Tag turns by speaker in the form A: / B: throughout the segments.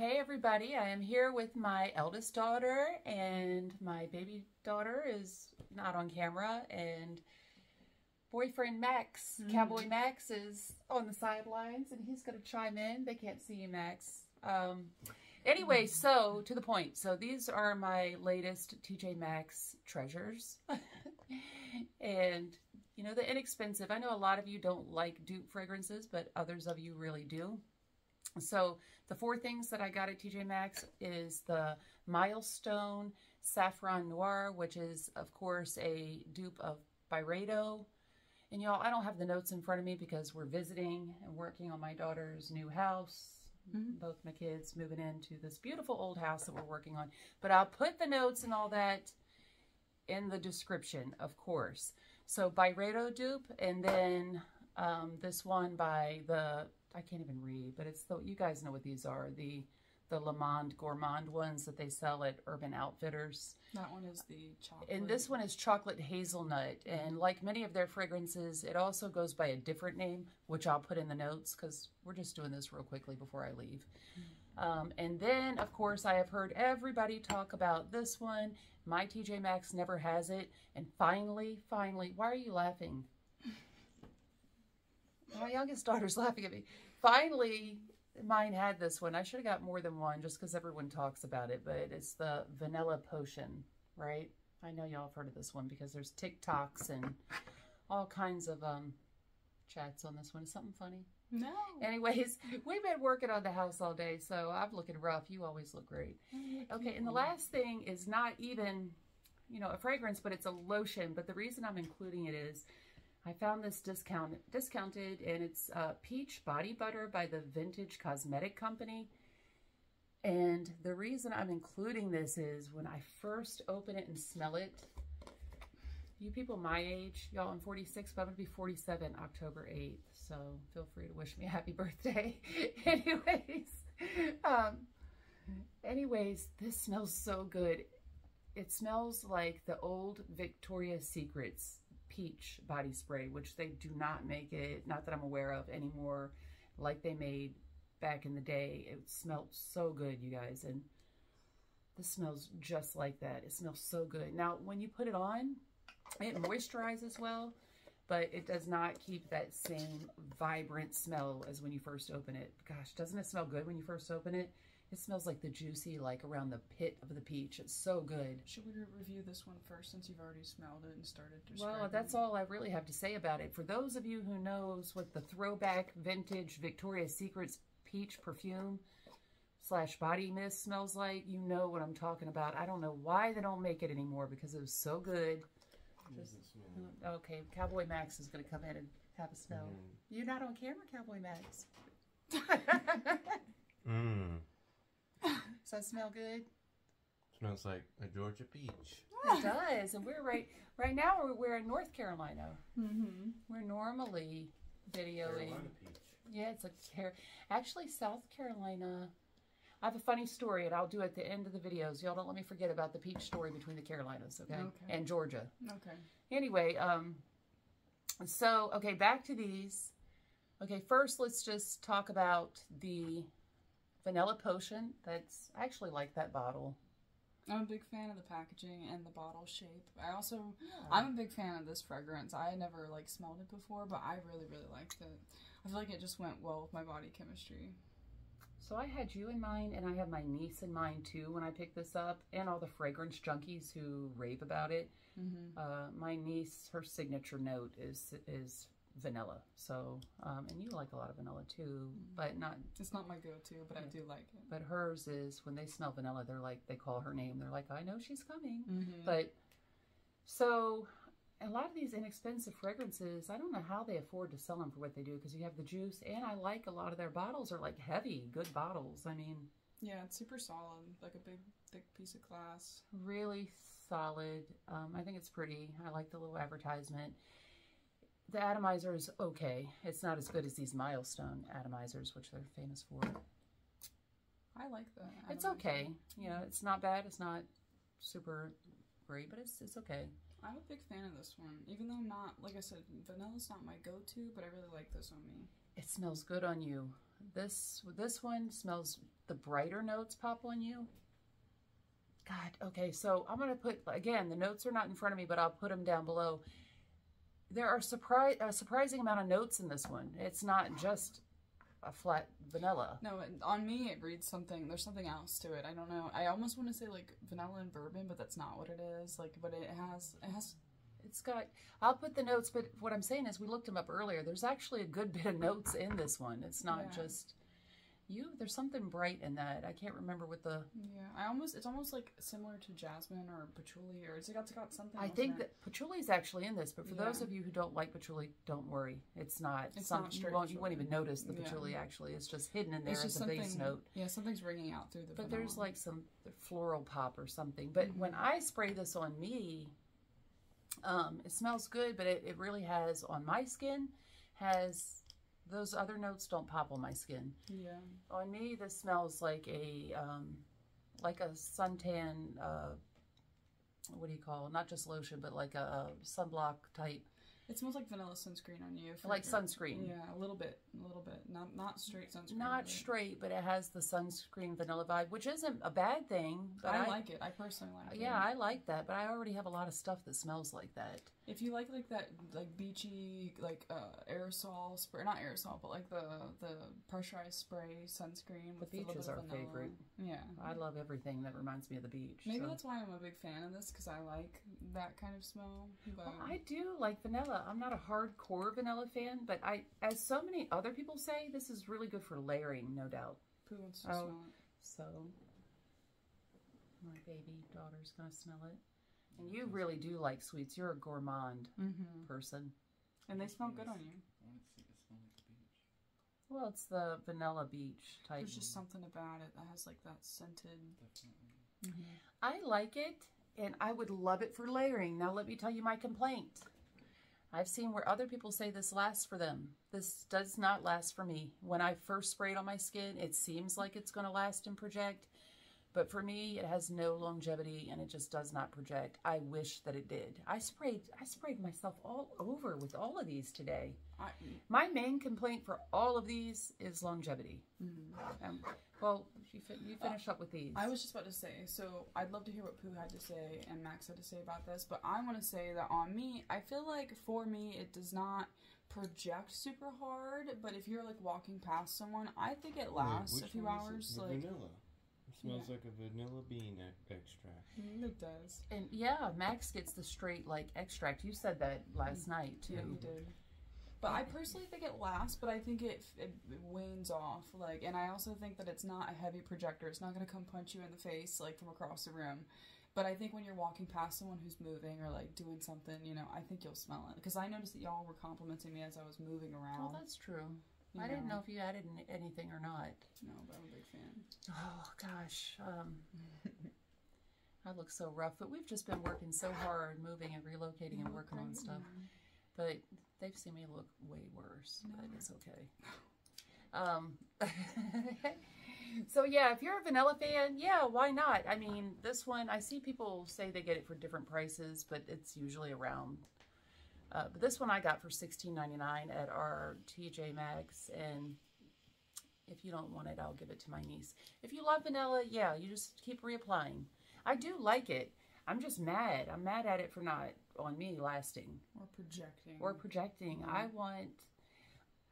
A: Hey everybody, I am here with my eldest daughter and my baby daughter is not on camera and boyfriend Max, mm. Cowboy Max is on the sidelines and he's going to chime in. They can't see you, Max. Um, anyway, so to the point. So these are my latest TJ Maxx treasures. and, you know, the inexpensive. I know a lot of you don't like dupe fragrances, but others of you really do. So the four things that I got at TJ Maxx is the Milestone Saffron Noir, which is, of course, a dupe of Byredo. And y'all, I don't have the notes in front of me because we're visiting and working on my daughter's new house. Mm -hmm. Both my kids moving into this beautiful old house that we're working on. But I'll put the notes and all that in the description, of course. So Byredo dupe, and then um, this one by the I can't even read, but it's the, you guys know what these are, the the Le Monde Gourmand ones that they sell at Urban Outfitters.
B: That one is the chocolate.
A: And this one is chocolate hazelnut. And like many of their fragrances, it also goes by a different name, which I'll put in the notes because we're just doing this real quickly before I leave. Mm. Um, and then, of course, I have heard everybody talk about this one. My TJ Maxx never has it. And finally, finally, why are you laughing? My youngest daughter's laughing at me. Finally, mine had this one. I should have got more than one just because everyone talks about it, but it's the Vanilla Potion, right? I know y'all have heard of this one because there's TikToks and all kinds of um, chats on this one. Is something funny?
B: No.
A: Anyways, we've been working on the house all day, so I'm looking rough. You always look great. Okay, and the last thing is not even, you know, a fragrance, but it's a lotion. But the reason I'm including it is I found this discount, discounted and it's uh, Peach Body Butter by the Vintage Cosmetic Company. And the reason I'm including this is when I first open it and smell it, you people my age, y'all, I'm 46, but I'm going to be 47 October 8th. So feel free to wish me a happy birthday. anyways, um, anyways, this smells so good. It smells like the old Victoria's Secrets peach body spray, which they do not make it, not that I'm aware of anymore, like they made back in the day. It smelled so good, you guys. And this smells just like that. It smells so good. Now, when you put it on, it moisturizes well, but it does not keep that same vibrant smell as when you first open it. Gosh, doesn't it smell good when you first open it? It smells like the juicy, like around the pit of the peach. It's so good.
B: Should we review this one first since you've already smelled it and started describing
A: Well, that's all I really have to say about it. For those of you who knows what the throwback vintage Victoria's Secrets peach perfume slash body mist smells like, you know what I'm talking about. I don't know why they don't make it anymore because it was so good. Just, okay, Cowboy Max is going to come in and have a smell. Mm. You're not on camera, Cowboy Max.
C: Mmm.
A: Does that smell good?
C: Smells like a Georgia peach.
A: It does, and we're right right now. We're, we're in North Carolina.
B: Mm-hmm.
A: We're normally videoing. Yeah, it's a care. Actually, South Carolina. I have a funny story, and I'll do at the end of the videos. Y'all don't let me forget about the peach story between the Carolinas, okay?
B: Okay.
A: And Georgia.
B: Okay.
A: Anyway, um, so okay, back to these. Okay, first let's just talk about the vanilla potion. That's I actually like that bottle.
B: I'm a big fan of the packaging and the bottle shape. I also, yeah. I'm a big fan of this fragrance. I never like smelled it before, but I really, really liked it. I feel like it just went well with my body chemistry.
A: So I had you in mind, and I had my niece in mind too when I picked this up, and all the fragrance junkies who rave about it.
B: Mm -hmm.
A: uh, my niece, her signature note is is vanilla. So, um, and you like a lot of vanilla too, but not.
B: It's not my go-to, but yeah. I do like it.
A: But hers is when they smell vanilla, they're like they call her name. They're like, I know she's coming.
B: Mm-hmm.
A: But so a lot of these inexpensive fragrances, I don't know how they afford to sell them for what they do because you have the juice, and I like a lot of their bottles are like heavy, good bottles. I mean.
B: Yeah, it's super solid, like a big, thick piece of glass.
A: Really solid. Um, I think it's pretty. I like the little advertisement. The atomizer is okay. It's not as good as these milestone atomizers, which they're famous for.
B: I like that.
A: It's okay. You know, it's not bad. It's not super great, but it's it's okay.
B: I'm a big fan of this one. Even though I'm not, like I said, vanilla's not my go-to, but I really like this on me.
A: It smells good on you. This this one smells the brighter notes pop on you. God, okay, so I'm gonna put again. The notes are not in front of me, but I'll put them down below. There are surprise a surprising amount of notes in this one. It's not just a flat vanilla.
B: No, on me it reads something. There's something else to it. I don't know. I almost want to say like vanilla and bourbon, but that's not what it is. Like, but it has it has.
A: It's got. I'll put the notes, but what I'm saying is, we looked them up earlier. There's actually a good bit of notes in this one. It's not
B: Yeah.
A: just you. There's something bright in that. I can't remember what the.
B: Yeah, I almost it's almost like similar to jasmine or patchouli or it's got it's got something.
A: I think
B: it.
A: that patchouli is actually in this, but for those of you who don't like patchouli, don't worry. It's not.
B: It's
A: some,
B: not
A: you won't. You won't even notice the
B: Yeah.
A: patchouli. Actually, it's just hidden in there
B: it's
A: as a base note.
B: Yeah, something's ringing out through the.
A: But
B: vanilla.
A: there's like some floral pop or something. But when
B: Mm-hmm.
A: I spray this on me, um, it smells good, but it, it really has on my skin has those other notes don't pop on my skin.
B: yeah.
A: On me, this smells like a um, like a suntan. Uh, what do you call? it? Not just lotion, but like a, a sunblock type,
B: It smells like vanilla sunscreen on you.
A: like
B: sure.
A: sunscreen.
B: Yeah, a little bit, a little bit. Not not straight sunscreen.
A: Not
B: but
A: straight, but it has the sunscreen vanilla vibe, which isn't a bad thing. But
B: I,
A: I,
B: like it. I personally like it.
A: yeah, I like that. But I already have a lot of stuff that smells like that.
B: If you like like that like beachy like uh aerosol spray, not aerosol, but like the the pressurized spray sunscreen with
A: The beach is our favorite.
B: Yeah.
A: I love everything that reminds me of the beach.
B: Maybe
A: so.
B: that's why I'm a big fan of this because I like that kind of smell. But
A: Well, I do like vanilla. I'm not a hardcore vanilla fan, but I, as so many other people say, this is really good for layering, no doubt.
B: who wants to
A: Oh.
B: smell it?
A: So, my baby daughter's gonna smell it. And you really do like sweets. You're a gourmand
B: Mm-hmm.
A: person.
B: And they smell good on you.
D: I want to see it smell like the beach.
A: Well, it's the vanilla beach type.
B: There's just something about it that has like that scented.
D: Definitely.
A: I like it, and I would love it for layering. Now, let me tell you my complaint. I've seen where other people say this lasts for them. This does not last for me. When I first spray it on my skin, it seems like it's going to last and project. But for me, it has no longevity and it just does not project. I wish that it did. I sprayed I sprayed myself all over with all of these today.
B: I,
A: My main complaint for all of these is longevity. Um, well, you, fi- you finish up with these.
B: I was just about to say, so I'd love to hear what Pooh had to say and Max had to say about this, but I want to say that on me, I feel like for me, it does not project super hard, but if you're like walking past someone, I think it lasts
C: Wait,
B: a few
C: one is it?
B: hours.
C: The
B: Like,
C: vanilla. It smells like a vanilla bean e- extract.
B: Mm, it does.
A: And yeah, Max gets the straight like extract. You said that last night too.
B: Yeah, you did. But I personally think it lasts, but I think it, it wanes off. Like, and I also think that it's not a heavy projector. It's not going to come punch you in the face like from across the room. But I think when you're walking past someone who's moving or like doing something, you know, I think you'll smell it. Because I noticed that y'all were complimenting me as I was moving around.
A: Well, that's true. I didn't know if you added n- anything or not.
B: No, but I'm a big fan.
A: Oh gosh, um, I look so rough. But we've just been working so hard, moving and relocating and working on stuff. But they've seen me look way worse. But it's okay. Um, so yeah, if you're a vanilla fan, yeah, why not? I mean, this one I see people say they get it for different prices, but it's usually around. Uh, but this one I got for sixteen ninety nine at our TJ Maxx, and if you don't want it, I'll give it to my niece. If you love vanilla, yeah, you just keep reapplying. I do like it. I'm just mad. I'm mad at it for not on me lasting
B: Or projecting.
A: or projecting. I want.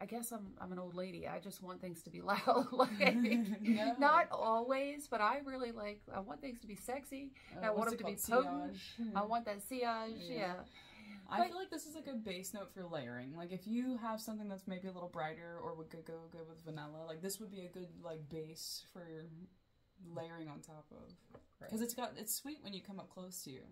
A: I guess I'm I'm an old lady. I just want things to be loud. like
B: No.
A: not always, but I really like. I want things to be sexy.
B: Uh,
A: I want them to be potent. I want that sillage.
B: Yeah.
A: Yeah.
B: I feel like this is a good base note for layering. Like if you have something that's maybe a little brighter or would go go good with vanilla, like this would be a good like base for layering on top of. Because it's got it's sweet when you come up close to you.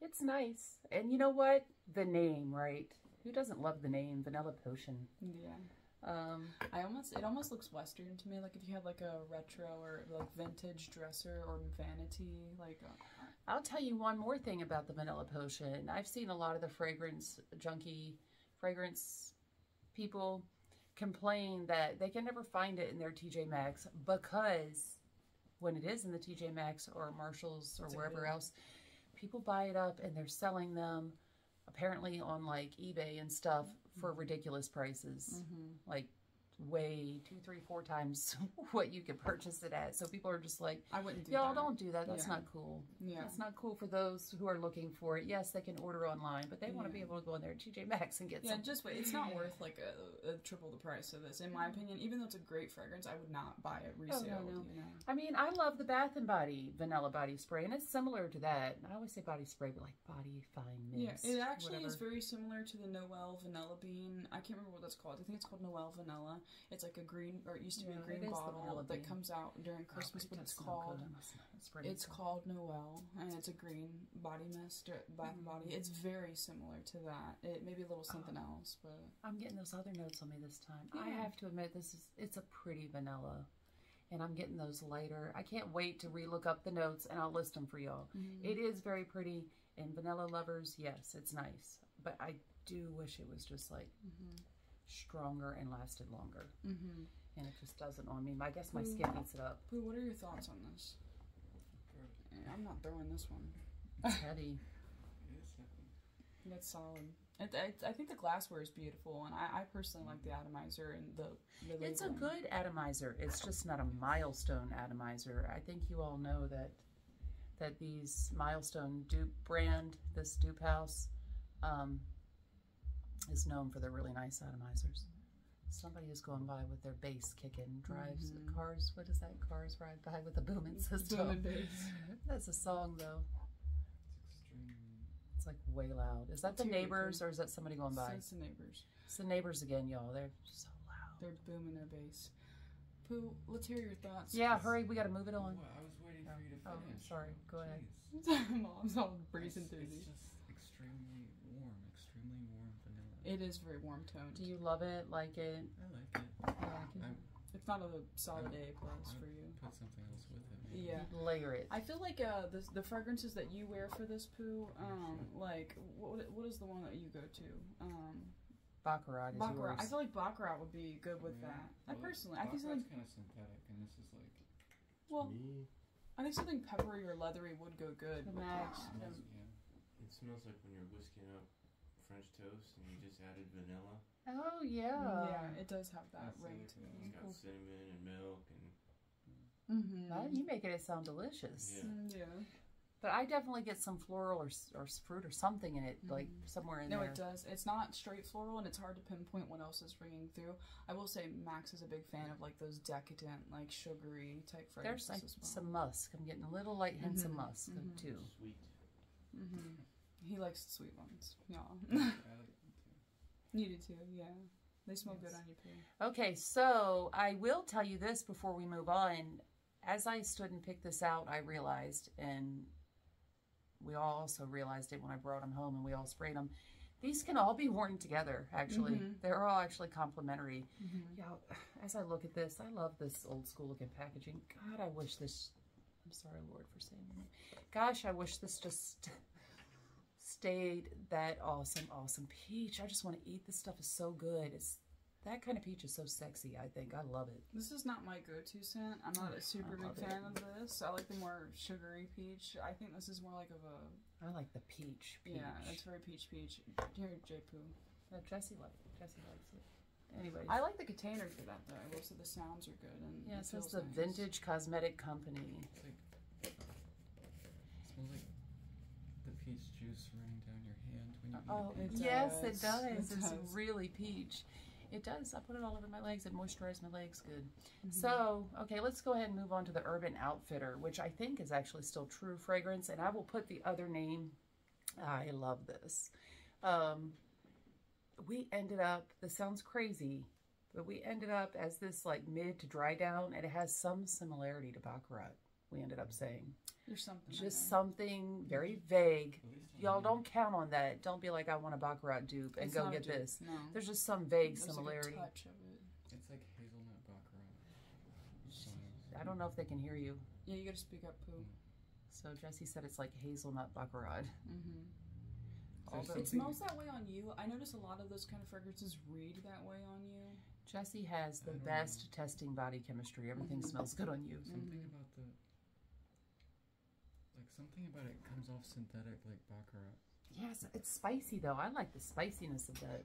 A: It's nice. And you know what? The name, right? Who doesn't love the name Vanilla Potion?
B: Yeah.
A: Um,
B: I almost it almost looks western to me. Like if you had like a retro or like vintage dresser or vanity, like uh,
A: I'll tell you one more thing about the Vanilla Potion. I've seen a lot of the fragrance junkie, fragrance people complain that they can never find it in their TJ Maxx because when it is in the TJ Maxx or Marshalls or
B: a
A: wherever else, people buy it up and they're selling them apparently on like eBay and stuff for ridiculous prices.
B: Mm-hmm.
A: Like way two, three, four times what you could purchase it at. So people are just like,
B: I wouldn't do
A: y'all don't do that. That's
B: Yeah.
A: not cool.
B: Yeah.
A: That's not cool for those who are looking for it. Yes, they can order online, but they want to be able to go in there at TJ Maxx and get
B: Yeah,
A: some.
B: just wait. It's not worth like a, a triple the price of this, in my opinion. Even though it's a great fragrance, I would not buy it oh, resale.
A: Oh, no.
B: You know.
A: I mean, I love the Bath and Body vanilla body spray, and it's similar to that. I always say body spray, but like body fine
B: Yeah, it actually is very similar to the Noel Vanilla Bean. I can't remember what that's called. I think it's called Noel Vanilla. It's like a green, or it used to be a green bottle that comes out during
A: Oh,
B: Christmas,
A: it
B: but it's called.
A: It's pretty
B: it's called Noel, and it's a green body mist, Bath mm-hmm. and Body. It's very similar to that. It may be a little uh-huh. something else, but
A: I'm getting those other notes on me this time. I have to admit, this is it's a pretty vanilla, and I'm getting those later. I can't wait to relook up the notes and I'll list them for y'all. Mm-hmm. It is very pretty, and vanilla lovers, yes, it's nice, but I do wish it was just like mm-hmm. Stronger and lasted longer,
B: mm-hmm.
A: and it just doesn't on me. I guess my
B: Mm.
A: skin eats it up.
B: Pooh, what are your thoughts on this? Eh, I'm not throwing this one.
A: It's heavy.
D: It is heavy.
B: That's solid. It, it, I think the glassware is beautiful, and I, I personally like the atomizer and the. the
A: It's a good atomizer. It's just not a milestone atomizer. I think you all know that that these milestone dupe brand, this dupe house, um, is known for their really nice atomizers. Somebody is going by with their bass kicking, drives
B: Mhm.
A: cars. What is that? Cars ride by with a booming system.
B: Booming bass.
A: That's a song though.
D: It's extremely.
A: It's like way loud. Is that the
B: It's very
A: neighbors or is that somebody going by?
B: it's the neighbors.
A: It's the neighbors again, y'all. They're so loud.
B: They're booming their bass. Pooh, let's hear your thoughts.
A: Yeah, hurry. We got to move it on.
D: What? I was waiting for you to
A: Oh,
D: finish.
A: sorry. Go ahead.
B: Mom's all breezing
D: It's,
B: through these.
D: just extremely warm, extremely warm vanilla.
B: It is very warm toned.
A: Do you love it? Like it?
D: I like it.
A: Yeah.
D: I
B: It's not a solid A plus for you.
D: put something else with it. maybe.
B: Yeah.
A: Layer it.
B: I feel like uh, the the fragrances that you wear for this Pooh, um, like what what is the one that you go to? Um,
A: Baccarat is
B: Baccarat.
A: yours.
B: I feel like Baccarat would be good with
D: Yeah.
B: that. I personally, I think something.
D: kind of synthetic, and this is like.
B: Well,
C: Me,
B: I think something peppery or leathery would go good.
A: The match.
B: that.
D: Smells, yeah.
C: it smells like when you're whisking up French toast and you just added vanilla.
A: Oh yeah.
B: yeah, it does have that
D: That's
B: ring
D: other
B: to it.
C: It's got cinnamon and milk and
B: Mm-hmm.
A: Well, you making it sound delicious.
C: Yeah.
B: yeah.
A: But I definitely get some floral or, or fruit or something in it, like somewhere in
B: No,
A: there.
B: No, it does. It's not straight floral, and it's hard to pinpoint what else is ringing through. I will say Max is a big fan of like those decadent, like sugary type
A: There's like
B: as well.
A: some musk. I'm getting a little light hints of
B: Mhm,
A: musk
B: mhm.
A: too.
C: sweet.
B: hmm He likes the sweet ones. Yeah,
D: I like them too.
B: you do too. Yeah, they smell good on you, Pooh.
A: Okay, so I will tell you this before we move on. As I stood and picked this out, I realized, and we all also realized it when I brought them home and we all sprayed them. These can all be worn together, actually.
B: Mhm.
A: They're all actually complementary.
B: Mm-hmm.
A: Yeah, as I look at this, I love this old school looking packaging. God, I wish this. I'm sorry, Lord, for saying that. Gosh, I wish this just stayed that awesome, awesome peach. I just want to eat this stuff. is so good. It's that kind of peach is so sexy. I think I love it.
B: This is not my go-to scent. I'm not a super big
A: it.
B: fan of this. I like the more sugary peach. I think this is more like of a
A: I like the peach. peach.
B: yeah. It's very peach peach. Here, J Poo.
A: Yeah, Jesse likes it. Jesse likes it. Anyways,
B: I like the container for that though. I will say the sounds are good and
A: yeah,
B: it
A: says the
B: nice.
A: Vintage Cosmetic Company.
D: Like. It smells like the peach juice running down your hand when you
A: Oh,
B: it
D: peach.
A: yes, it does.
B: It
A: it's
B: does.
A: really peach. It does. I put it all over my legs. It moisturized my legs good.
B: Mm-hmm.
A: So, okay, let's go ahead and move on to the Urban Outfitter, which I think is actually still Tru Fragrance. And I will put the other name. I love this. Um, we ended up, this sounds crazy, but we ended up as this like mid to dry down, and it has some similarity to Baccarat, we ended up saying.
B: There's something.
A: Just
B: there.
A: something very vague.
D: At least I
A: Y'all don't count on that. Don't be like, I want a Baccarat dupe and
B: It's
A: go get
B: dupe,
A: this.
B: No.
A: There's just some vague
B: There's
A: similarity.
B: Like a touch of it.
D: It's like hazelnut baccarat.
A: I don't know if they can hear you.
B: Yeah, you gotta speak up, Pooh.
A: So Jesse said it's like hazelnut baccarat.
B: Mm-hmm.
A: All
B: It smells that way on you. I notice a lot of those kind of fragrances read that way on you.
A: Jesse has the
D: I don't
A: best testing body chemistry. Everything
B: Mhm.
A: smells good on you.
D: something about the. Like something about it comes off synthetic like baccarat.
A: Yes, it's spicy though. I like the spiciness of that.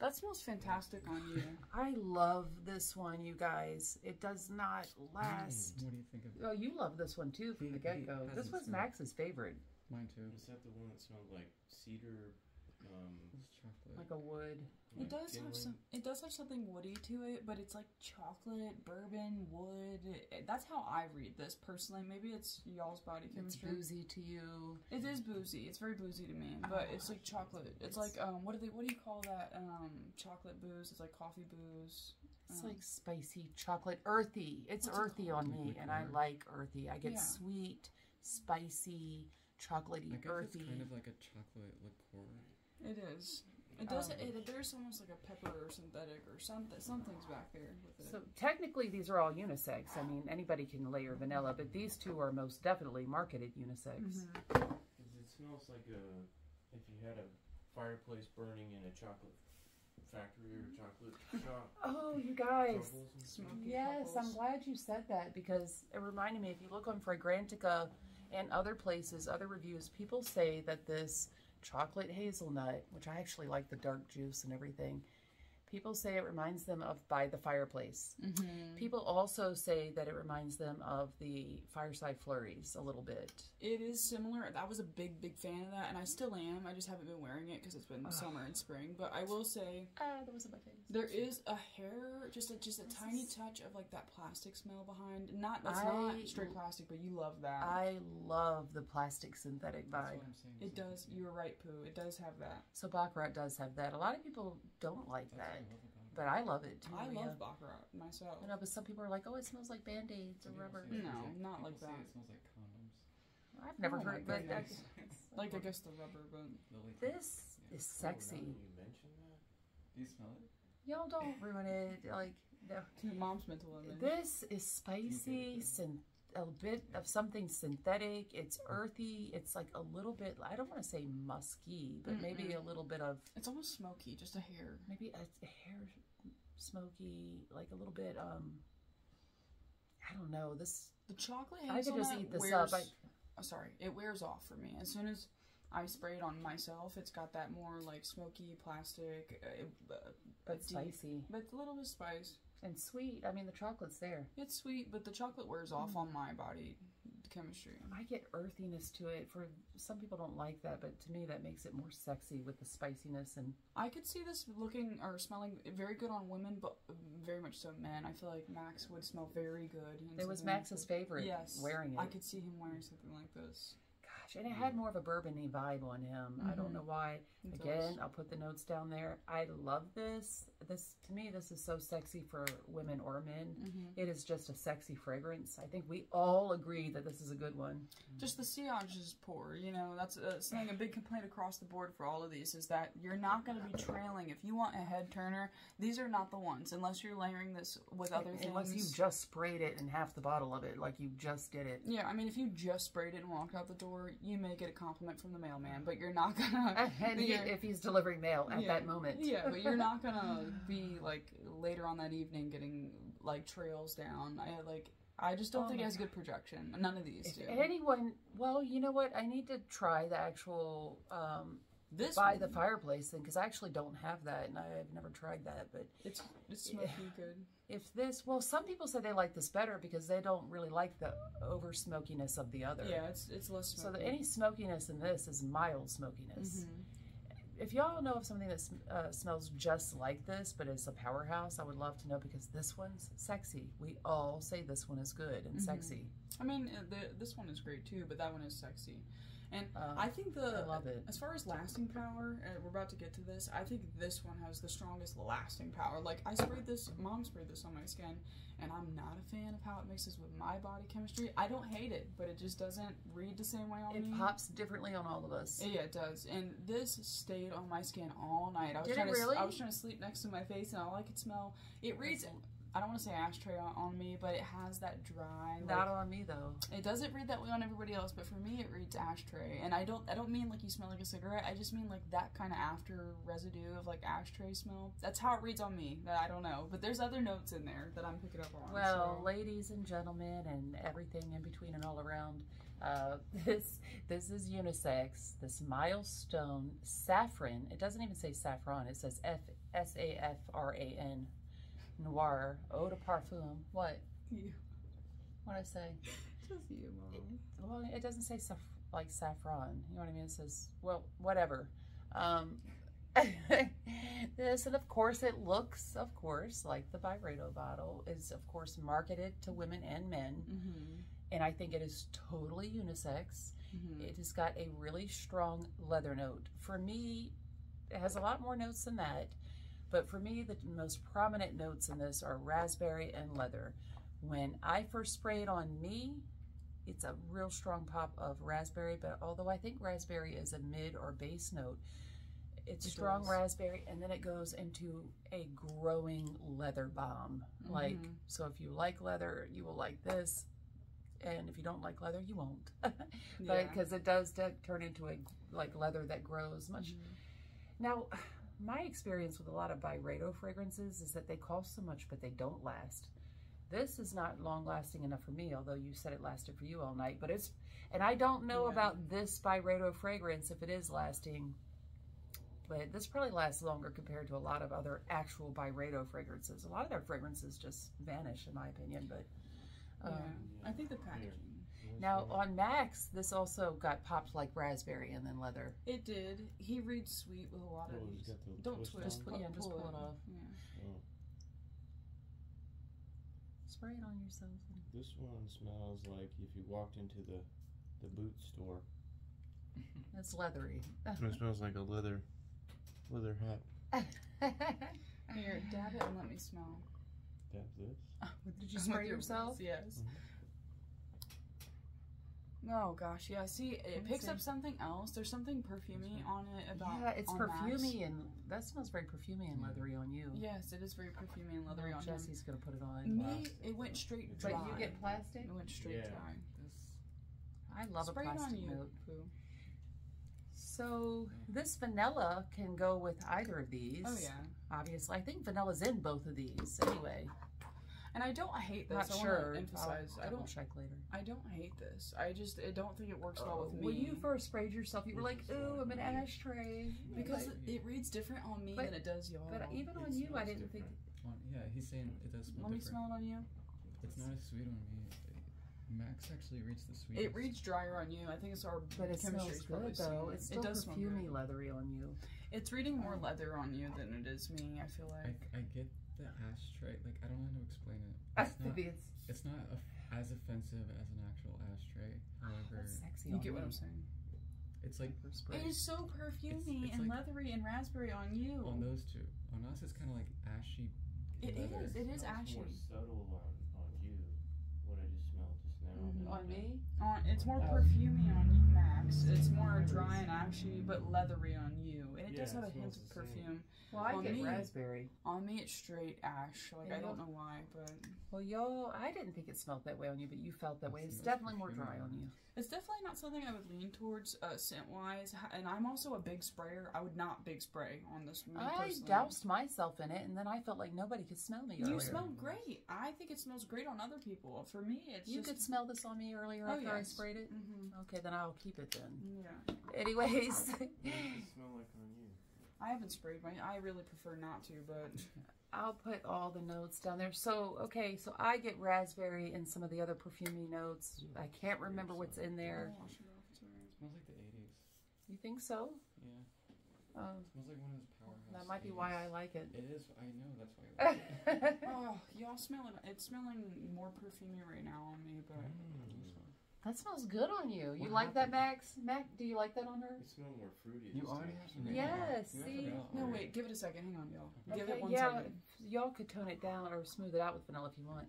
B: That smells fantastic on you.
A: I love this one, you guys. It does not last.
D: What do you think of it?
A: Oh, you love this one too from the get-go. This was
D: smelled-
A: Max's favorite,
D: mine too?
C: Is that the one that smelled like cedar? Um,
D: It's chocolate.
A: like a wood.
B: It
C: like
B: does have
C: kindling?
B: some. It does have something woody to it, but it's like chocolate, bourbon, wood. That's how I read this personally. Maybe it's y'all's body chemistry.
A: It's boozy to you.
B: It is boozy. It's very boozy to me, but it's like chocolate. It's like um, what do they? What do you call that? Um, chocolate booze. It's like coffee booze.
A: It's
B: Um,
A: like spicy chocolate, earthy. It's
B: What's it
A: earthy on me, and I like earthy. I get
B: Yeah.
A: sweet, spicy, chocolatey,
D: I guess
A: earthy.
D: it's kind of like a chocolate liqueur.
B: It is. It does.
A: Um,
B: it, there's almost like a pepper or synthetic or something. Something's back there with it.
A: So technically, these are all unisex. I mean, anybody can layer vanilla, but these two are most definitely marketed unisex.
B: Mhm.
C: 'cause it smells like a if you had a fireplace burning in a chocolate factory or chocolate shop.
A: Oh, you guys.
C: Troubles and
A: Yes, I'm glad you said that because it reminded me. If you look on Fragrantica and other places, other reviews, people say that this chocolate hazelnut, which I actually like the dark juice and everything, people say it reminds them of by the fireplace.
B: Mhm.
A: People also say that it reminds them of the fireside flurries a little bit.
B: It is similar. I was a big, big fan of that, and I still am. I just haven't been wearing it because it's been summer and spring. But I will say
A: Ah, that was in my face.
B: there is a hair, just a just a tiny touch of like that plastic smell behind. Not that's
A: I-
B: not straight plastic, but you love that.
A: I love the plastic synthetic
D: That's
A: vibe.
D: what I'm saying.
B: it does. You were right, Pooh. It does have that.
A: So Baccarat does have that. A lot of people don't like
D: That's
A: that,
D: love about it.
A: but I love it too.
B: I
A: yeah.
B: love Baccarat myself.
A: I know, but some people are like, "Oh, it smells like band aids or
D: Some
A: rubber."
B: No,
D: smells
B: not like
D: say
B: that.
D: It smells like condoms.
A: I've never
B: Oh
A: heard, but
B: goodness.
A: that's-
B: Like I guess the rubber, but
A: this
D: Yeah.
A: is
C: Oh,
A: sexy.
C: that you mentioned that.
D: Do you smell it?
A: Y'all don't ruin it. Like no.
B: to your mom's mental image.
A: this is spicy, syn- a bit of something synthetic. It's earthy. It's like a little bit. I don't want to say musky, but maybe a little bit of
B: It's almost smoky, just a hair.
A: maybe a, a hair smoky, like a little bit. Um, I don't know. This
B: The chocolate
A: I could just eat this
B: wears,
A: up. I,
B: oh, sorry, it wears off for me. As soon as I spray it on myself, it's got that more like smoky plastic, uh, uh,
A: but
B: deep-
A: spicy
B: but a little bit spice.
A: And sweet. I mean, the chocolate's there.
B: It's sweet, but the chocolate wears off
A: Mm.
B: on my body chemistry.
A: I get earthiness to it. For some people don't like that, but to me that makes it more sexy with the spiciness and
B: I could see this looking or smelling very good on women, but very much so men. I feel like Max would smell very good.
A: it was Max's favorite.
B: Yes,
A: wearing it.
B: I could see him wearing something like this.
A: Gosh, and it had more of a bourbony vibe on him. I don't
B: Mhm.
A: know why.
B: It
A: Again. I'll put the notes down there. I love this. This to me, this is so sexy for women or men.
B: Mhm.
A: It is just a sexy fragrance. I think we all agree that this is a good one.
B: Just the sillage is poor. You know, that's uh, saying a big complaint across the board for all of these is that you're not going to be trailing. If you want a head turner, these are not the ones unless you're layering this with other things.
A: Unless you just sprayed it in half the bottle of it, like you just did it.
B: yeah, I mean, if you just sprayed it and walked out the door, you may get a compliment from the mailman, but you're not gonna.
A: And if he's delivering mail at
B: Yeah.
A: that moment.
B: Yeah, but you're not gonna be like later on that evening getting like trails down. I like. I just don't
A: Oh
B: think it has good projection. None of these
A: If
B: do.
A: anyone, well, you know what? I need to try the actual um,
B: this
A: by
B: one,
A: the fireplace thing because I actually don't have that, and I've never tried that. But
B: it's it's smoky good.
A: if this, well, some people say they like this better because they don't really like the over smokiness of the other.
B: Yeah, it's it's less Smoky.
A: So the, any smokiness in this is mild smokiness.
B: Mhm.
A: If y'all know of something that sm- uh, smells just like this, but is a powerhouse, I would love to know because this one's sexy. We all say this one is good and
B: Mhm.
A: sexy.
B: I mean, uh, the, this one is great too, but that one is sexy. And
A: Uh,
B: I think the
A: I love it.
B: as far as lasting power, uh, we're about to get to this. I think this one has the strongest lasting power. Like I sprayed this, mom sprayed this on my skin, and I'm not a fan of how it mixes with my body chemistry. I don't hate it, but it just doesn't read the same way on
A: It
B: me.
A: It pops differently on all of us.
B: Yeah, it does. And this stayed on my skin all night. I was
A: Did it
B: trying to
A: really?
B: I was trying to sleep next to my face, and all I could smell. It reads. I don't want to say ashtray on, on me, but it has that dry. Like,
A: Not on me though.
B: it doesn't read that way on everybody else, but for me it reads ashtray. And I don't I don't mean like you smell like a cigarette. I just mean like that kind of after residue of like ashtray smell. That's how it reads on me. That I don't know, but there's other notes in there that I'm picking up on.
A: Well,
B: so-
A: ladies and gentlemen, and everything in between and all around, uh, this this is unisex. This milestone saffron. It doesn't even say saffron. It says F S A F R A N. Noir. Eau de parfum. What?
B: You.
A: What I say?
B: Just you, mom.
A: Well, it doesn't say saf- like saffron. You know what I mean? It says, well, whatever. Um, this, and of course, it looks, of course, like the Byredo bottle is, of course, marketed to women and men.
B: Mm-hmm.
A: And I think it is totally unisex.
B: Mm-hmm.
A: It has got a really strong leather note. For me, it has a lot more notes than that. But for me, the most prominent notes in this are raspberry and leather. When I first spray it on me, it's a real strong pop of raspberry, but although I think raspberry is a mid or base note, it's
B: It
A: strong
B: does.
A: raspberry and then it goes into a growing leather bomb. Like,
B: Mhm.
A: so if you like leather, you will like this. And if you don't like leather, you won't. but
B: Yeah.
A: because it does turn into a like leather that grows much.
B: Mhm.
A: Now, my experience with a lot of Byredo fragrances is that they cost so much, but they don't last. This is not long lasting enough for me, although you said it lasted for you all night. But it's, and I don't know
B: Yeah.
A: about this Byredo fragrance if it is lasting. But this probably lasts longer compared to a lot of other actual Byredo fragrances. A lot of their fragrances just vanish, in my opinion. But um,
B: yeah. I think the packaging.
A: Now on Max, this also got popped like raspberry and then leather.
B: It did. He reads sweet with a lot of
C: Oh, he's
B: these.
C: got the
B: Don't
C: twist
B: twist.
A: Just put- yeah, just pull it off.
B: Yeah.
A: Spray it on yourself.
C: This one smells like if you walked into the the boot store.
A: It's leathery.
C: It smells like a leather leather hat.
B: Here, dab it and let me smell.
C: Dab this.
A: Did you spray yourself?
B: Yes.
C: Mhm.
B: Oh gosh, yeah. See, it
A: Let me
B: picks
A: see.
B: up something else. There's something perfumey on it about.
A: yeah, it's
B: on Max.
A: perfumey and that smells very perfumey and leathery on you.
B: Yes, it is very perfumey and leathery
A: Oh,
B: on him.
A: Jesse's gonna put it on.
B: Me, it went straight dry.
A: But you get plastic.
B: It went straight
C: Yeah.
B: dry.
D: This
A: I love
B: Spray
A: a
B: it on you,
A: note.
B: Pooh.
A: So this vanilla can go with either of these.
B: Oh yeah.
A: Obviously, I think vanilla's in both of these anyway.
B: And I don't hate this.
A: Not
B: I
A: sure.
B: want to emphasize.
A: I'll
B: I don't.
A: check later.
B: I don't hate this. I just I don't think it works well with me.
A: When you first sprayed yourself, you were like, "Ooh, I'm an ashtray."
B: because
A: But-
B: it, it reads different on me
A: But-
B: than it does y'all.
A: but even on you, I didn't think.
C: different.
D: on, yeah, he's saying it does smell
B: Let me
D: different.
B: smell it on you.
D: It's not as sweet on me. Max actually reads the sweet.
B: It reads drier on you. I think it's our
A: But it
B: chemistry's
A: smells good though.
B: seen
A: It's
B: it.
A: still
B: it does smell
A: perfumey, leathery on you.
B: It's reading more leather on you than it is me. I feel
D: I,
B: like.
D: I get the ashtray. Like I don't know how to explain it. It's not,
A: it's
D: it's not of- as offensive as an actual ashtray. However,
A: that's sexy.
B: You get what. I'm saying?
D: it's like
B: It is so perfumey
D: it's
B: and
D: like-
B: leathery and raspberry on you.
D: on those two. On us, it's kind of like ashy.
B: It
D: leather.
B: is. It is
C: smells
B: ashy.
C: more subtle on, on you. What I just smelled just now.
B: Mhm.
A: on me.
B: On it's more
A: Oh.
B: perfumey on Max. It's more dry and ashy, but leathery on you, and it does
C: Yeah,
B: have a hint of perfume.
A: Well, I
B: On
A: get
B: me.
A: raspberry.
B: On me, it's straight ash. Like I don't know why, but
A: Well, y'all, I didn't think it smelled that way on you, but you felt that way.
D: It's
A: It's
D: the
A: definitely more dry on you.
B: it's definitely not something I would lean towards uh, scent wise. And I'm also a big sprayer. I would not big spray on this.
A: I
B: personally.
A: doused myself in it, and then I felt like nobody could smell me
B: You
A: earlier.
B: smell great. I think it smells great on other people. For me, it's
A: You
B: just.
A: could smell this on me earlier
B: Oh,
A: after I sprayed it.
B: hmm
A: Okay, then I'll keep it then.
B: Yeah,
A: Anyways,
B: I haven't sprayed my. I really prefer not to, but
A: I'll put all the notes down there. So, okay, so I get raspberry and some of the other perfumey notes. I can't remember what's in there.
B: I'll wash it off.
D: It smells like the 80s.
A: You think so?
D: Yeah,
A: Um,
D: it smells like one of those powerhouse.
A: that might be
D: 80s.
A: why I like it.
D: It is. I know. That's why. I like it.
B: Oh, y'all smell it. It's smelling more perfumey right now on me, but
A: that smells good on you. You
D: What
A: like that. Max? Mac, do you like that on her?
C: It smells more fruity.
D: You already have some.
A: Yes,
D: You have
A: see?
B: no, wait. Give it a second. Hang on, y'all. Give it one
A: yeah,
B: second.
A: y'all could tone it down or smooth it out with vanilla if you want.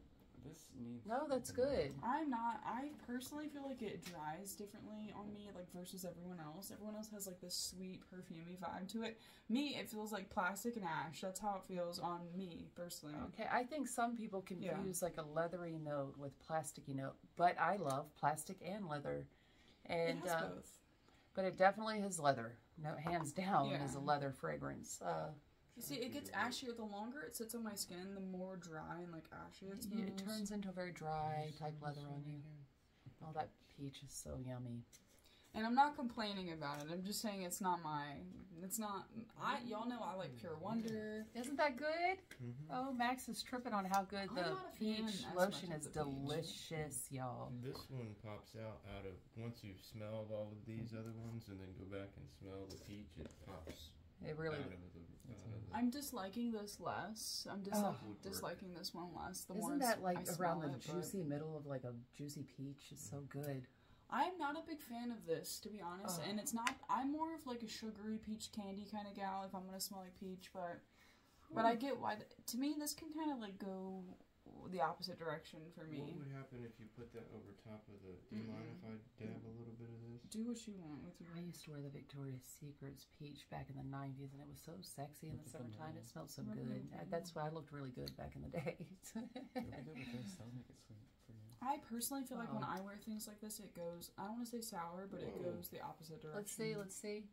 D: This needs.
A: No, that's good.
B: I'm not. I personally feel like it dries differently on me, like versus everyone else. Everyone else has like this sweet perfumey vibe to it. Me, it feels like plastic and ash. That's how it feels on me personally.
A: Okay, I think some people
B: Yeah.
A: confuse like a leathery note with plasticky note, but I love plastic and leather, and
B: it has
A: uh,
B: both.
A: but it definitely has leather. No, hands down,
B: Yeah.
A: is a leather fragrance. Uh,
B: You see, it gets ashier the longer it sits on my skin, the more dry and like ashy it smells.
A: it turns into a very dry type leather on you. Oh, that peach is so yummy.
B: And I'm not complaining about it. I'm just saying it's not my. It's not. I y'all know I like Pure Wonder.
A: Isn't that good?
C: Mhm.
A: Oh, Max is tripping on how good
B: I'm
A: the
B: not a fan
A: peach lotion is
B: of peach.
A: delicious, y'all.
C: This one pops out out of once you've smelled all of these other ones, and then go back and smell the peach. It pops
A: It really
C: out of the. Out of the
B: I'm disliking this less. I'm dis-
A: Oh.
B: disliking this one less. The
A: isn't
B: more
A: that
B: I
A: like around the
B: it, but-
A: juicy middle of like a juicy peach? It's so good.
B: I'm not a big fan of this, to be honest.
A: Oh.
B: And it's not. I'm more of like a sugary peach candy kind of gal. If I'm gonna smell like peach, but but I hmm. get why. th- to me, this can kind of like go the opposite direction for me.
C: What would happen if you put that over top of the? Do you mind if I dab a little bit of this?
B: Do what you want with your.
A: I used to wear the Victoria's Secrets peach back in the 90s, and it was so sexy in the
D: the
A: summertime. It smelled so
B: Remember
A: good.
B: the
A: That's why I looked really good back in the day.
D: It'll be good with this. That'll make it sweet for you.
B: I personally feel like when
A: Oh.
B: I wear things like this, it goes. I don't want to say sour, but it goes the opposite direction.
A: let's see. Let's see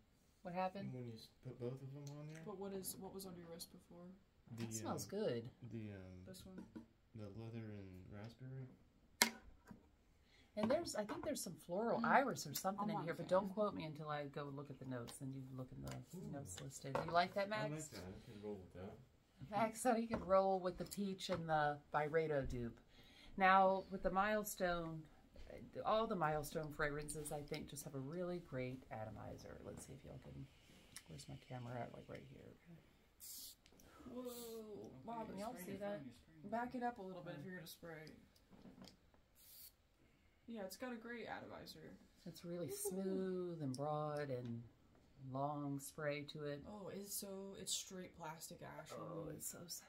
A: what happened.
C: And when you put both of them on there,
B: But what is what was on your wrist before
C: the
A: It smells
C: um,
A: good.
C: The um,
B: this one?
C: The leather and raspberry.
A: And there's, I think there's some floral
B: Mm.
A: iris or something
B: I'm
A: in here, but don't quote me until I go look at the notes and you look in the
C: Ooh.
A: notes listed. You like that, Max?
C: I like
A: Max?
C: that. I can roll with that.
A: Max said he could roll with the peach and the Byredo dupe. Now, with the Milestone, uh, all the Milestone fragrances, I think, just have a really great atomizer. Let's see if y'all can. Where's my camera at? Like right here.
B: Whoa, Bob,
A: Can y'all see that?
B: Back it up a little bit if you're gonna spray. Yeah, it's got a great atomizer.
A: It's really smooth and broad and long spray to it.
B: Oh, it's so it's straight plastic ash.
A: Oh, it's so sexy.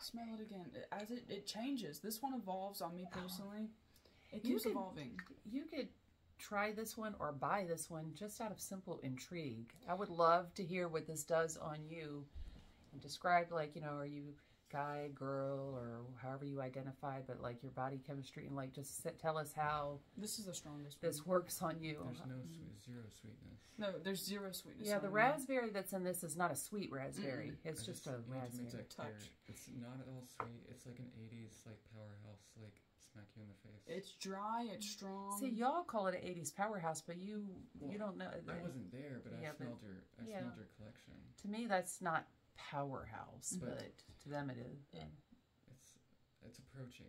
B: Smell it again. As it, it changes. This one evolves on me personally. It
A: You
B: keeps
A: could-
B: evolving.
A: You could try this one or buy this one just out of simple intrigue. I would love to hear what this does on you and describe, like, you know, are you guy, girl, or however you identify, but like your body chemistry and like just sit, tell us how
B: This is the strongest
A: this
B: one.
A: works on you.
D: There's no mm-hmm. sweet, zero sweetness.
B: No, there's zero sweetness.
A: Yeah,
B: on
A: the
B: it.
A: raspberry that's in this is not a sweet raspberry.
B: Mm-mm.
A: It's
D: I
A: just a
D: you need to make
A: raspberry.
D: that clear.
B: Touch.
D: It's not at all sweet. It's like an 80s like powerhouse, like smack you in the face.
B: It's dry. It's strong.
A: See, y'all call it an '80s powerhouse, but you you don't know.
D: I wasn't there, but
A: Yeah,
D: I
A: but-
D: smelled your I
A: yeah.
D: smelled your collection.
A: To me, that's not powerhouse,
D: But-
A: but to them it is. Yeah.
D: It's it's approaching.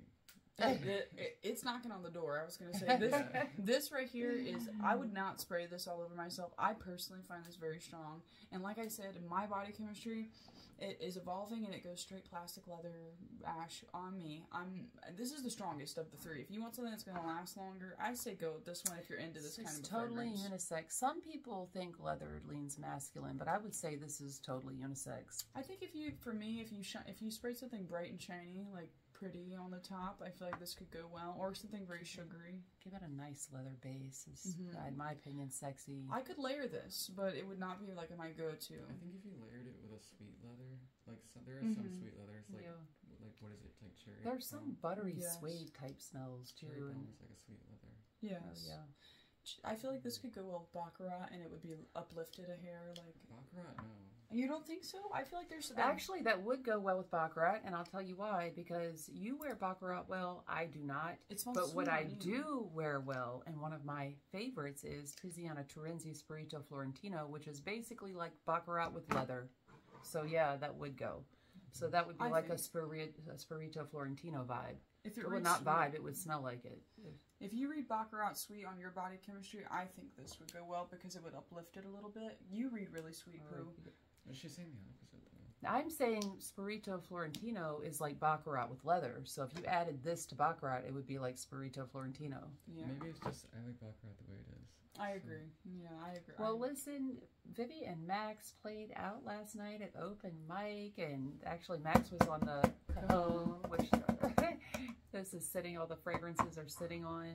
B: it, it- it's knocking on the door. I was gonna say this.
D: Yeah.
B: this right here is. I would not spray this all over myself. I personally find this very strong. And like I said, my body chemistry, it is evolving, and it goes straight plastic leather ash on me. I'm. This is the strongest of the three. If you want something that's gonna last longer, I say go with this one. If you're into this
A: It's
B: kind of a
A: totally
B: fragrance.
A: unisex. Some people think leather leans masculine, but I would say this is totally unisex.
B: I think if you, for me, if you shi if you spray something bright and shiny, like pretty on the top, I feel like this could go well, or something very sugary.
A: Give it a nice leather base. Is,
B: Mhm.
A: in my opinion, sexy.
B: I could layer this, but it would not be like my go-to.
D: I think if you layered it with a sweet leather, like so, there are some
B: Mhm.
D: sweet leathers, like
A: Yeah.
D: like what is it, like cherry?
A: There's some buttery
B: Yes.
A: suede type smells too.
D: cherry balm
A: and-
D: is like a sweet leather.
B: Yes.
A: oh, yeah.
B: I feel like this could go well with Baccarat and it would be uplifted a hair. Like,
D: Baccarat, no.
B: you don't think so? I feel like there's
A: Actually, that would go well with Baccarat, and I'll tell you why. Because you wear Baccarat well, I do not.
B: it smells
A: But what I
B: you.
A: do wear well, and one of my favorites is Tiziana Terenzi Spirito Florentino, which is basically like Baccarat with leather. So yeah, that would go. So that would be
B: I
A: like a,
B: think-
A: Spiri- a Spirito Florentino vibe.
B: if
A: It
B: it
A: would not
B: sweet-
A: vibe, it would smell like it.
B: If you read Baccarat sweet on your body chemistry, I think this would go well because it would uplift it a little bit. You read really sweet, Pooh.
D: Is she saying the opposite though?
A: I'm saying Spirito Florentino is like Baccarat with leather. So if you added this to Baccarat, it would be like Spirito Florentino.
B: Yeah,
D: Maybe it's just I like Baccarat the way it is.
B: I agree. Yeah, I agree.
A: Well, listen, Vivi and Max played out last night at open mic, and actually Max was on the cajon, which this is sitting. All the fragrances are sitting on,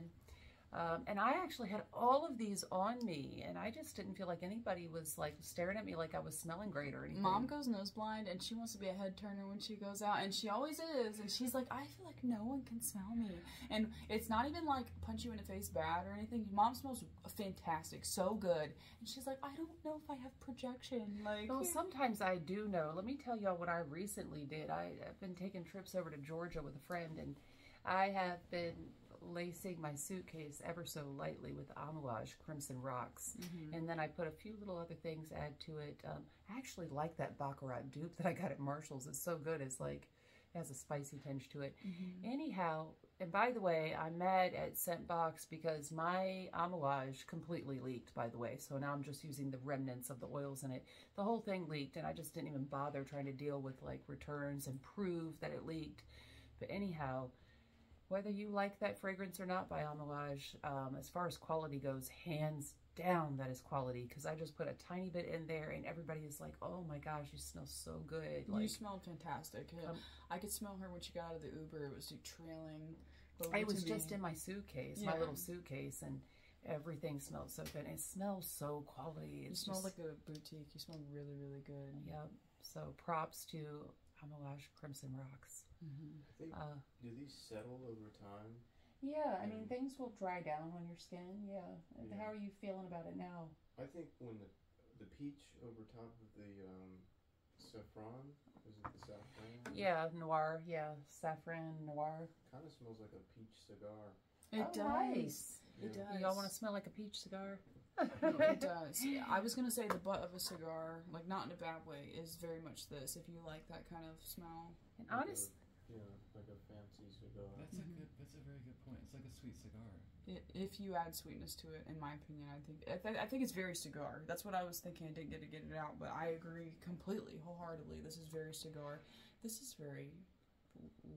A: um, and I actually had all of these on me, and I just didn't feel like anybody was like staring at me like I was smelling great or anything.
B: Mom goes nose blind and she wants to be a head turner when she goes out, and she always is. And she's like, I feel like no one can smell me. And it's not even like punch you in the face bad or anything. Mom smells fantastic, so good. And she's like, I don't know if I have projection. Like,
A: Well, sometimes I do know. Let me tell y'all what I recently did. I, I've been taking trips over to Georgia with a friend, and I have been lacing my suitcase ever so lightly with Amouage Crimson Rocks.
B: Mhm.
A: And then I put a few little other things add to it. Um, I actually like that Baccarat dupe that I got at Marshall's. It's so good. It's like, it has a spicy tinge to it.
B: Mhm.
A: Anyhow, and by the way, I'm mad at Scentbox because my Amouage completely leaked, by the way. So now I'm just using the remnants of the oils in it. The whole thing leaked, and I just didn't even bother trying to deal with like returns and prove that it leaked. But anyhow, whether you like that fragrance or not by Amouage, um, as far as quality goes, hands down that is quality because I just put a tiny bit in there and everybody is like, oh my gosh, you smell so good.
B: you
A: Like,
B: smelled fantastic.
A: Um,
B: I could smell her when she got out of the Uber. It was like trailing.
A: It was just
B: me.
A: in my suitcase, my little suitcase, and everything smelled so good. It smells so quality.
B: You
A: It's
B: smell
A: just,
B: like a boutique. You smell really, really good.
A: Yep. So props to Amouage Crimson Rocks.
B: Mm-hmm.
C: I
A: Uh,
C: do these settle over time?
A: yeah, I
C: mean,
A: mean things will dry down on your skin. Yeah.
C: Yeah.
A: How are you feeling about it now?
C: I think when the the peach over top of the um, saffron is it the saffron?
A: Yeah, noir. Yeah, Safran Noir.
C: Kind of smells like a peach cigar.
B: It
A: Oh,
B: does.
A: nice.
B: It
C: Yeah.
B: does.
A: Y'all want to smell like a peach cigar?
B: it does. Yeah, I was gonna say the butt of a cigar, like not in a bad way, is very much this. If you like that kind of smell,
A: And
C: Like a-
A: honest,
C: yeah, like a fancy cigar.
D: That's a mm-hmm. good. That's a very good point. It's like a sweet cigar.
B: i if you add sweetness to it, in my opinion, I think I, th- I think it's very cigar. That's what I was thinking. I didn't get to get it out, but I agree completely, wholeheartedly. This is very cigar. This is very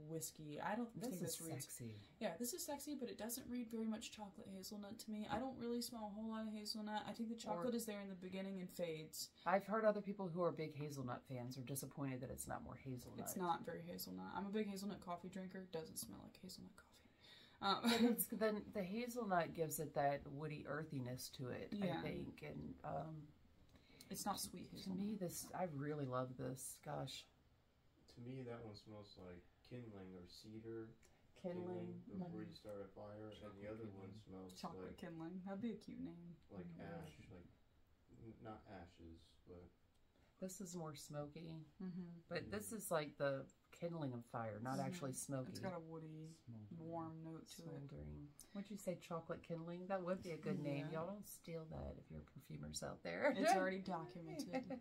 B: whiskey. I don't
A: this
B: think
A: is
B: this reads
A: sexy.
B: Yeah, this is sexy, but it doesn't read very much chocolate hazelnut to me. I don't really smell a whole lot of hazelnut. I think the chocolate is there in the beginning and fades.
A: I've heard other people who are big hazelnut fans are disappointed that it's not more hazelnut.
B: It's not very hazelnut. I'm a big hazelnut coffee drinker. Doesn't smell like hazelnut coffee. Um,
A: it's then the hazelnut gives it that woody earthiness to it,
B: Yeah.
A: I think. And um,
B: it's not sweet
A: to
B: hazelnut.
A: me, this I really love this. Gosh,
C: To me, that one smells like kindling or cedar
A: kindling.
C: before you start a fire, and the other one smells
B: Chocolate
C: like
B: kindling. That'd be a cute name.
C: like
B: Mhm.
C: ash, like n- not ashes, but
A: This is more smoky,
B: Mm-hmm.
A: but this is like the kindling of fire, not
B: Mhm.
A: actually smoky.
B: It's got a woody,
D: Smoldering.
B: warm note to it.
A: Smoldering. Would you say chocolate kindling? That would be a good name.
B: Yeah.
A: Y'all don't steal that if you're perfumers out there.
B: It's already documented.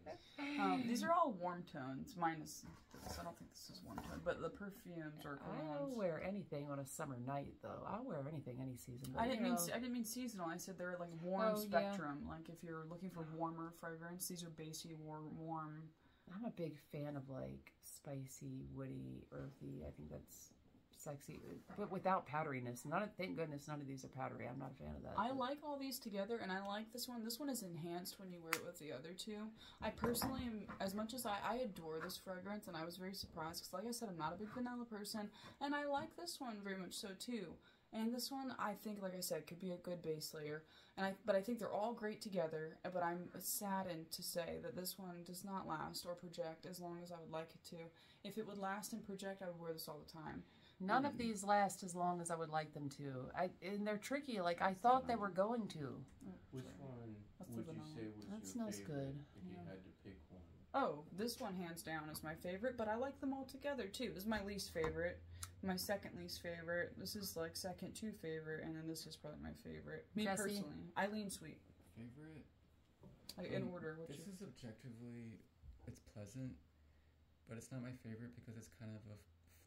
B: Um, these are all warm tones, minus this. I don't think this is warm tone, but the perfumes or
A: I'll
B: colognes.
A: wear anything on a summer night, though. I'll wear anything any season. But,
B: I didn't mean
A: know,
B: I didn't mean seasonal. I said they're like warm
A: Oh, yeah.
B: spectrum. Like if you're looking for warmer fragrance, these are basically warm. warm.
A: I'm a big fan of like spicy, woody, earthy. I think that's sexy, but without powderiness. None of, thank goodness none of these are powdery. I'm not a fan of that.
B: I like all these together, and I like this one. This one is enhanced when you wear it with the other two. I personally am, as much as I, I adore this fragrance, and I was very surprised because, like I said, I'm not a big vanilla person, and I like this one very much so too. And this one, I think, like I said, could be a good base layer. And I, but I think they're all great together. But I'm saddened to say that this one does not last or project as long as I would like it to. If it would last and project, I would wear this all the time.
A: None of mm. these last as long as I would like them to. I and they're tricky. Like I thought they were mm. going to.
C: which one
B: That's
C: would you say was
A: That
C: your
A: smells
C: favorite
A: good,
C: if you
A: yeah.
C: had to pick one?
B: Oh, this one hands down is my favorite, but I like them all together too. This is my least favorite, my second least favorite. This is like second to favorite, and then this is probably my favorite. Me
A: Jesse?
B: personally, Eileen sweet.
D: Favorite.
B: Like in
D: Um,
B: order, what's
D: This
B: your
D: is objectively, it's pleasant, but it's not my favorite because it's kind of a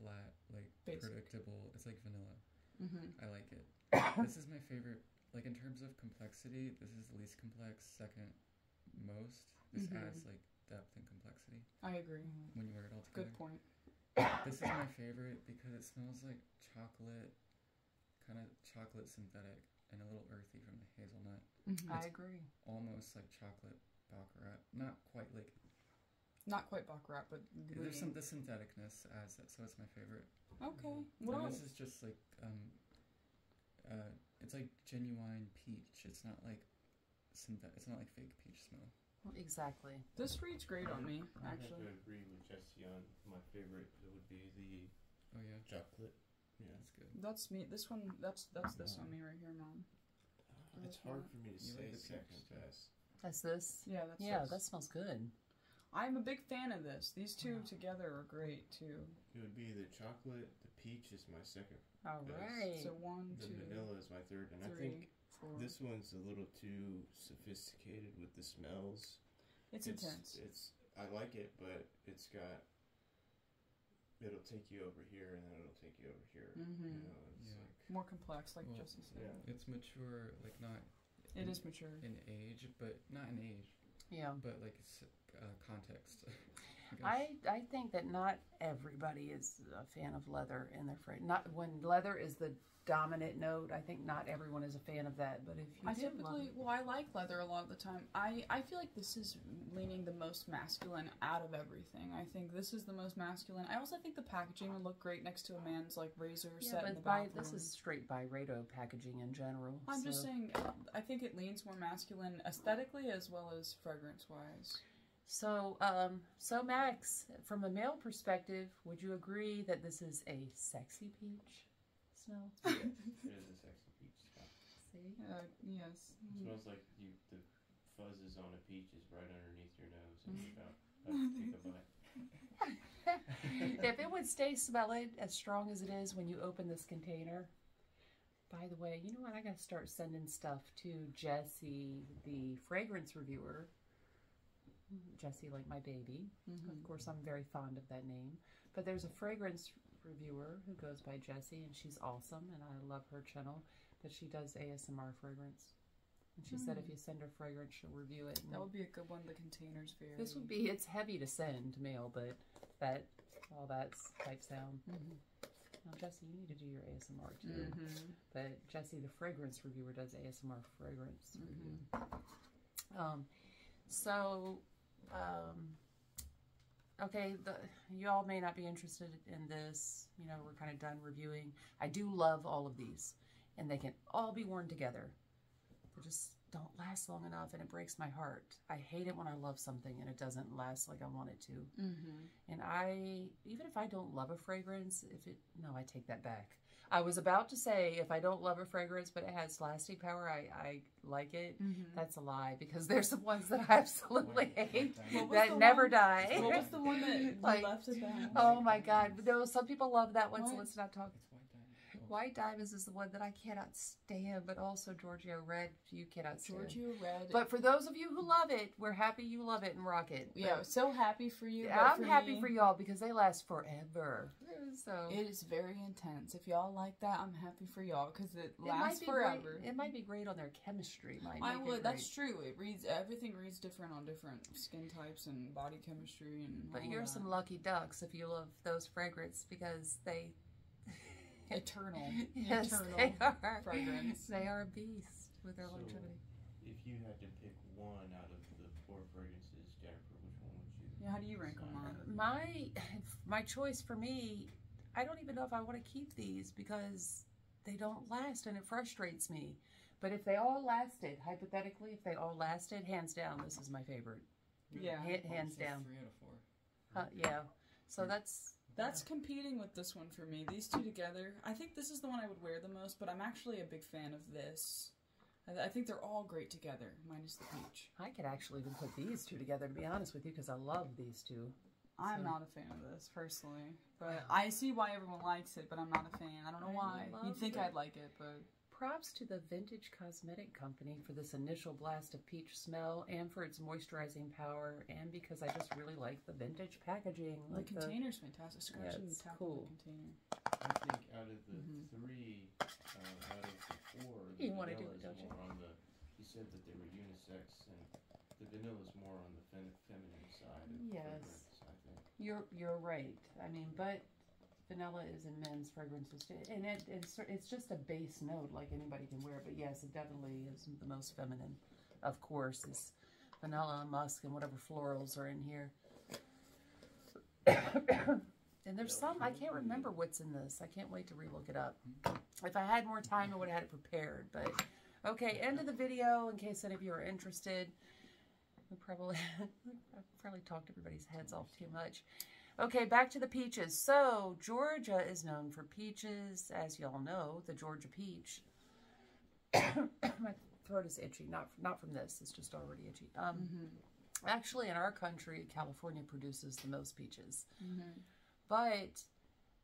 D: flat, like
B: Basic.
D: predictable. It's like vanilla.
B: hmm
D: I like it. this is my favorite. Like in terms of complexity, this is the least complex. Second most. This
B: Mhm.
D: adds like depth and complexity
B: I agree.
D: when you wear it all together.
B: Good point.
D: This is my favorite because it smells like chocolate, kind of chocolate synthetic, and a little earthy from the hazelnut.
B: Mhm.
A: I agree.
D: Almost like chocolate baccarat. Not quite like
B: Not quite baccarat, but
D: there's some the syntheticness as it, so it's my favorite.
B: Okay. What
D: and this is just like um, uh, it's like genuine peach. It's not like synthet. It's not like fake peach smell.
A: Exactly.
B: This reads great on me, actually.
C: I have
B: actually.
C: to agree with Jesse on my favorite. It would be the
D: Oh yeah,
C: chocolate. Yeah,
D: that's good.
B: That's me. This one. That's that's this on me right here, mom.
C: Uh, it's hard for me to
D: You
C: say
D: like the peach
C: second
D: too.
C: best.
A: That's this.
B: Yeah, that's
A: Yeah,
B: this.
A: that smells good.
B: I'm a big fan of this. These two together are great too.
C: It would be the chocolate. The peach is my second.
A: All
C: Yes.
A: right.
B: So one,
C: The
B: two,
C: vanilla is my third, and I think
B: four.
C: this one's a little too sophisticated with the smells.
B: it's, intense.
C: It's I like it, but it's got. It'll take you over here, and then it'll take you over here.
B: Mhm.
C: You know, it's
D: Yeah.
C: like
B: More complex, like
D: Well,
B: Jesse said.
C: yeah.
D: It's mature, like not
B: It
D: in,
B: is mature.
D: in age, but not in age,
A: yeah.
D: but like s- uh, context. guess.
A: I, I think that not everybody is a fan of leather in their frame. Not when leather is the dominant note. I think not everyone is a fan of that. But if you
B: I
A: do love
B: typically,
A: it-
B: well, I like leather a lot of the time. I, I feel like this is leaning the most masculine out of everything. I think this is the most masculine. I also think the packaging would look great next to a man's like razor
A: yeah,
B: set in the
A: but by,
B: bathroom.
A: this is straight Byredo packaging in general.
B: I'm just saying, I think it leans more masculine aesthetically as well as fragrance wise.
A: So, um, so Max, from a male perspective, would you agree that this is a sexy peach smell?
C: yeah, it is a sexy peach smell.
A: See?
B: Uh, yes.
C: It smells like you the fuzzes on a peach is right underneath your nose, and you're about, about to take a bite.
A: if it would stay smelling as strong as it is when you open this container. By the way, you know what? I gotta start sending stuff to Jessie, the fragrance reviewer. Jessie, like my baby.
B: Mhm.
A: Of course, I'm very fond of that name. But there's a fragrance reviewer who goes by Jessie, and she's awesome, and I love her channel. But she does ASMR fragrance. And she said if you send her fragrance, she'll review it. and-
B: That would be a good one. The container's very.
A: this would be, it's heavy to send mail, but that, all that's type sound.
B: Mhm.
A: Now, Jesse, you need to do your ASMR too.
B: Mhm.
A: But Jesse, the fragrance reviewer, does ASMR fragrance
B: Mm-hmm.
A: review. Um, so, um, okay, the, you all may not be interested in this. You know, we're kind of done reviewing. I do love all of these, and they can all be worn together. They just don't last long enough, and it breaks my heart. I hate it when I love something and it doesn't last like I want it to.
B: Mhm.
A: And I, even if I don't love a fragrance, if it, no, I take that back. I was about to say if I don't love a fragrance, but it has lasting power, I, I like it.
B: Mhm.
A: That's a lie because there's some ones that I absolutely
D: White-
A: hate
B: What
A: that never
B: one-
A: die.
B: What was the one that you
A: Like,
B: left at that?
A: Oh my god. No, some people love that one, so let's not talk.
D: White diamond.
A: White Diamonds is the one that I cannot stand, but also Giorgio Red, you cannot stand.
B: Giorgio Red.
A: But for those of you who love it, we're happy you love it and rock it.
B: yeah,
A: But
B: so happy for you.
A: I'm
B: for
A: happy
B: me,
A: for y'all because they last forever. So
B: It is very intense. If y'all like that, I'm happy for y'all because it
A: it might
B: lasts
A: be
B: forever.
A: Great. It might be great on their chemistry. Might
B: I would. That's true. It reads everything reads different on different skin types and body chemistry and.
A: But you're
B: that.
A: some lucky ducks if you love those fragrances because they
B: eternal,
A: yes
B: eternal
A: they are
B: fragrance.
A: They are a beast with their
C: So-
A: longevity.
C: If you had to pick one out of the four fragrances, Jennifer, which one would you?
B: Yeah, how do you rank them, Mom?
A: My my choice for me, I don't even know if I want to keep these because they don't last and it frustrates me. But if they all lasted, hypothetically, if they all lasted, hands down, this is my favorite.
B: Yeah.
A: Ha- hands down.
D: Three out of four.
A: Uh, yeah. So that's
B: That's competing with this one for me. These two together. I think this is the one I would wear the most, but I'm actually a big fan of this. I, I think they're all great together, minus the peach.
A: I could actually even put these two together to be honest with you because I love these two.
B: I'm
A: So-
B: not a fan of this personally, but I see why everyone likes it. But I'm not a fan. I don't know
A: I
B: why. You'd think
A: it.
B: I'd like it, but
A: Props to the Vintage Cosmetic Company for this initial blast of peach smell and for its moisturizing power and because I just really like the vintage packaging.
B: the
A: Like the,
B: container's fantastic. Scratching
A: it's
B: the top
A: cool.
B: of the container.
C: I think out of the
B: Mhm.
C: three, uh, out of the four, the
A: You wanna do
C: vanilla
A: it,
C: is
A: don't you?
C: more on the. You said that they were unisex, and the vanilla is more on the fem- feminine side. Of
A: Yes.
C: fragrance, I think.
A: You're you're right. I mean, but vanilla is in men's fragrances too, and it, it's it's just a base note like anybody can wear. But yes, it definitely is the most feminine. Of course, is vanilla, musk, and whatever florals are in here. and there's some I can't remember what's in this. I can't wait to relook it up. If I had more time, I would have had it prepared. But okay, end of the video in case any of you are interested. We probably I've probably talked everybody's heads off too much. Okay, back to the peaches. So Georgia is known for peaches, as y'all know, the Georgia peach. My throat is itchy, not not from this. It's just already itchy. Um,
B: Mm-hmm.
A: Actually, in our country, California produces the most peaches,
B: Mm-hmm.
A: but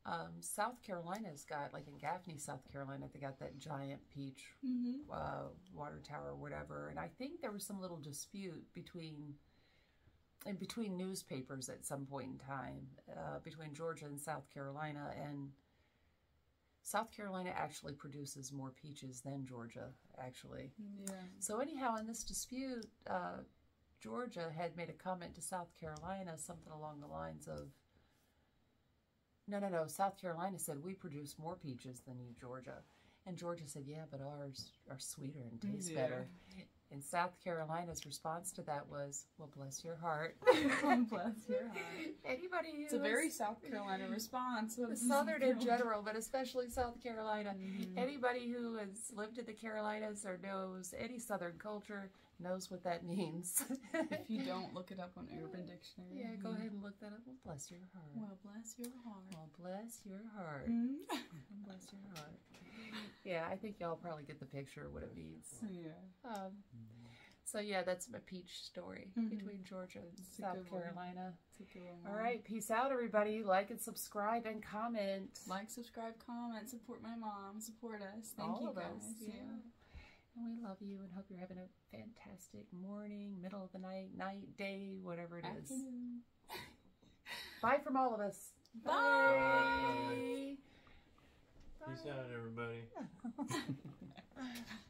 A: Um, South Carolina's got like in Gaffney, South Carolina, they got that giant peach
B: Mm-hmm.
A: uh, water tower or whatever. And I think there was some little dispute between in between newspapers at some point in time uh, between Georgia and South Carolina, and South Carolina actually produces more peaches than Georgia, actually.
B: Yeah.
A: So anyhow, in this dispute, uh, Georgia had made a comment to South Carolina, something along the lines of, "No, no, no. South Carolina said we produce more peaches than you, Georgia." And Georgia said, "Yeah, but ours are sweeter and taste
B: Yeah.
A: better." And South Carolina's response to that was, "Well, bless your heart."
B: Bless your heart.
A: Anybody who
B: It's a very South Carolina response. of-
A: Southern in general, but especially South Carolina.
B: Mhm.
A: Anybody who has lived in the Carolinas or knows any Southern culture knows what that means.
B: If you don't look it up on Urban Dictionary.
A: yeah, go ahead and look that up. Well, bless your heart.
B: Well, bless your heart.
A: Well, bless your heart.
B: Mm.
A: Bless your heart. Yeah, I think y'all probably get the picture of what it means.
B: yeah.
A: Um, so yeah, that's my peach story
B: Mhm.
A: between Georgia and
B: It's
A: South. Carolina.
B: It's a good one.
A: All right, peace out, everybody. Like and subscribe and comment.
B: Like, subscribe, comment, support my mom, support us. Thank
A: All
B: you guys.
A: us. Yeah. And we love you and hope you're having a fantastic morning, middle of the night, night, day, whatever it is. Bye from all of us.
B: Bye.
C: Peace out, everybody.
A: Bye.